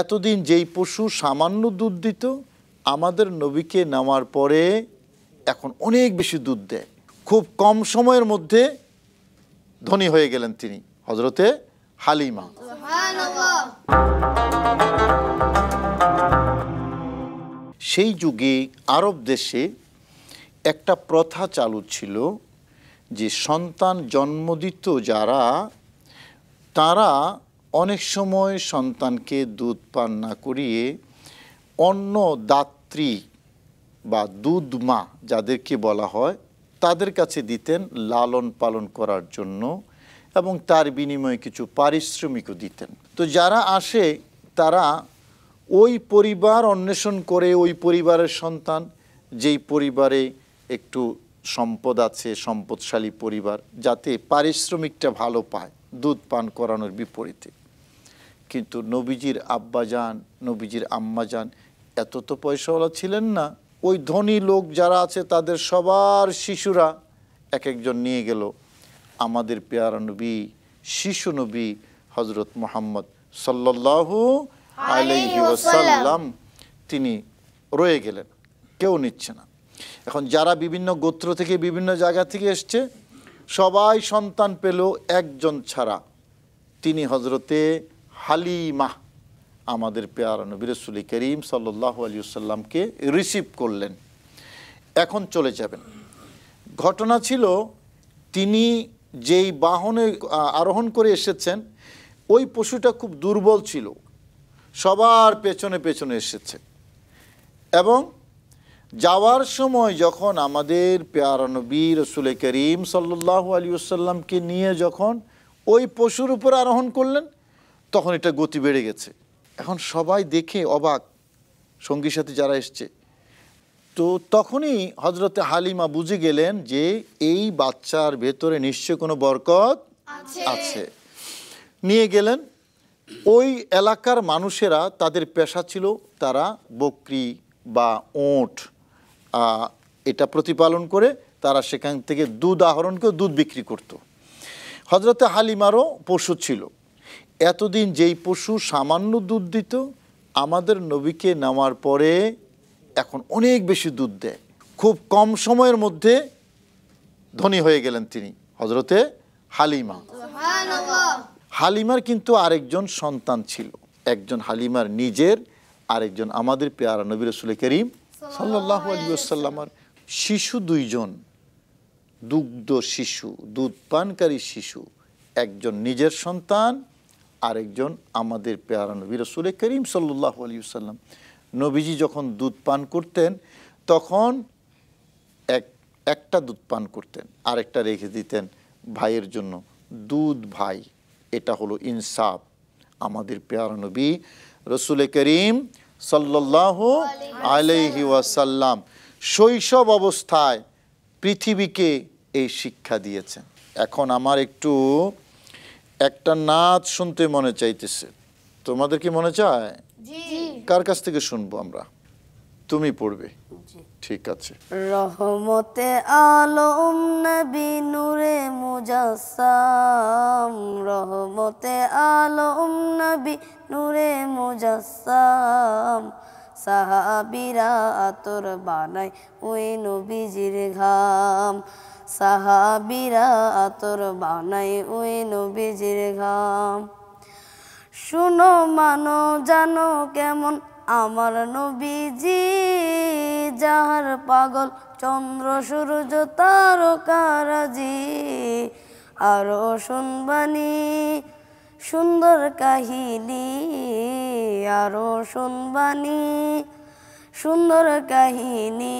এতদিন যেই পশু সামান্য দুধ দিত আমাদের নবীকে নামার পরে এখন অনেক বেশি দুধ দেয়। খুব কম সময়ের মধ্যে ধনী হয়ে গেলেন তিনি হজরতে হালিমা। সেই যুগে আরব দেশে একটা প্রথা চালু ছিল যে সন্তান জন্ম দিত যারা তারা অনেক সময় সন্তানকে দুধ পান না করিয়ে অন্য দাত্রী বা দুধ মা যাদেরকে বলা হয়, তাদের কাছে দিতেন লালন পালন করার জন্য এবং তার বিনিময়ে কিছু পারিশ্রমিকও দিতেন। তো যারা আসে, তারা ওই পরিবার অন্বেষণ করে ওই পরিবারের সন্তান, যেই পরিবারে একটু সম্পদ আছে, সম্পদশালী পরিবার, যাতে পারিশ্রমিকটা ভালো পায় দুধ পান করানোর বিপরীতে। কিন্তু নবীজির আব্বাজান নবীজির আম্মাজান এত তো পয়সাওয়ালা ছিলেন না। ওই ধনী লোক যারা আছে তাদের সবার শিশুরা এক একজন নিয়ে গেল। আমাদের পেয়ারা নবী শিশু নবী হজরত মোহাম্মদ সাল্লাল্লাহু আলাইহি ওয়াসাল্লাম তিনি রয়ে গেলেন কেউ নিচ্ছে না। এখন যারা বিভিন্ন গোত্র থেকে বিভিন্ন জায়গা থেকে এসছে সবাই সন্তান পেল একজন ছাড়া। তিনি হজরতে হালিমা আমাদের পেয়ারা নবী করিম সাল্লাহ আলিয়াল্লামকে রিসিভ করলেন। এখন চলে যাবেন। ঘটনা ছিল, তিনি যেই বাহনে আরোহণ করে এসেছেন, ওই পশুটা খুব দুর্বল ছিল। সবার পেছনে পেছনে এসেছে। এবং যাওয়ার সময় যখন আমাদের পেয়ারা নবী রসুল করিম সাল্লাহ আলী আসাল্লামকে নিয়ে যখন ওই পশুর উপর আরোহণ করলেন তখন এটা গতি বেড়ে গেছে। এখন সবাই দেখে অবাক সঙ্গীর সাথে যারা এসছে। তো তখনই হজরতে হালিমা বুঝে গেলেন যে এই বাচ্চার ভেতরে নিশ্চয় কোনো বরকত আছে। নিয়ে গেলেন। ওই এলাকার মানুষেরা তাদের পেশা ছিল তারা বকরি বা ওঁট এটা প্রতিপালন করে তারা সেখান থেকে দুধ আহরণ করে দুধ বিক্রি করত। হজরতে হালিমারও পশু ছিল। এতদিন যেই পশু সামান্য দুধ দিত আমাদের নবীকে নামার পরে এখন অনেক বেশি দুধ দেয়। খুব কম সময়ের মধ্যে ধনী হয়ে গেলেন তিনি হজরতে হালিমা। হালিমার কিন্তু আরেকজন সন্তান ছিল একজন হালিমার নিজের আরেকজন আমাদের পেয়ারা নবী রসুল করিম সাল্লাহ আলিয়াল্লামার শিশু দুইজন দুগ্ধ শিশু দুধ পানকারী শিশু একজন নিজের সন্তান আরেকজন আমাদের পেয়ারা নবী, রসুল করিম সাল্লাহ আলিয়াল্লাম নবীজি যখন দুধ পান করতেন, তখন এক, একটা দুধ পান করতেন, আরেকটা রেখে দিতেন ভাইয়ের জন্য। দুধ ভাই, এটা হলো ইনসাফ। আমাদের পেয়ারা নবী, রসুল করিম সাল্লাহ আলাইহি ওয়াসাল্লাম শৈশব অবস্থায় পৃথিবীকে এই শিক্ষা দিয়েছেন। এখন আমার একটু একটা নাচ শুনতে মনে চাইতেছে। তোমাদের কি মনে চায়? কার কাছ থেকে শুনব আমরা? তুমি পড়বে। ঠিক আছে। রহমতে আলম নবী নূরে মুজাসসাম। রহমতে আলম নবী নূরে মুজাসসাম। সাহাবিরা আতর বানাই ওই নবীজির ঘাম। সাহাবিরা আতর বানাই ওই নবীজির ঘাম। শুনো, মানো, জানো কেমন আমার নবীজি? যাহার পাগল চন্দ্র, সূর্য, তারকারাজি। আরও শুনবানি সুন্দর কাহিনী, আরও শুনবানি সুন্দর কাহিনী।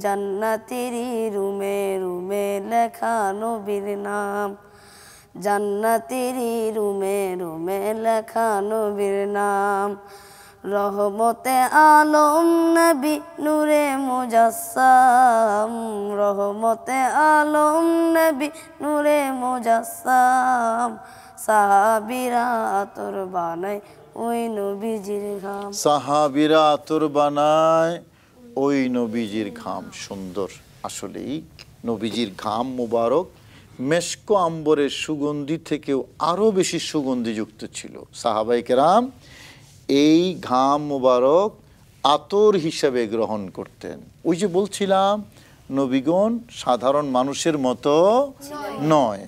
জান্নাতেরি রুমে রুমে লেখা নবীর নাম। জান্নাতেরি রুমে রুমে লেখা নবীর নাম। রহমতে আলম নবী নূরে মুজাসসাম। রহমতে আলম নবী নূরে মুজাসসাম। সাহাবিরা তোর বানাই ওই নবীজির ঘাম। সাহাবিরা আতর বানায় ওই নবীজির ঘাম। সুন্দর আসলেই নবীজির ঘাম মুবারক। মেশকো আম্বরের সুগন্ধি থেকেও আরও বেশি সুগন্ধিযুক্ত ছিল। সাহাবাই কেরাম এই ঘাম মোবারক আতর হিসাবে গ্রহণ করতেন। ওই যে বলছিলাম নবীগণ সাধারণ মানুষের মতো নয়।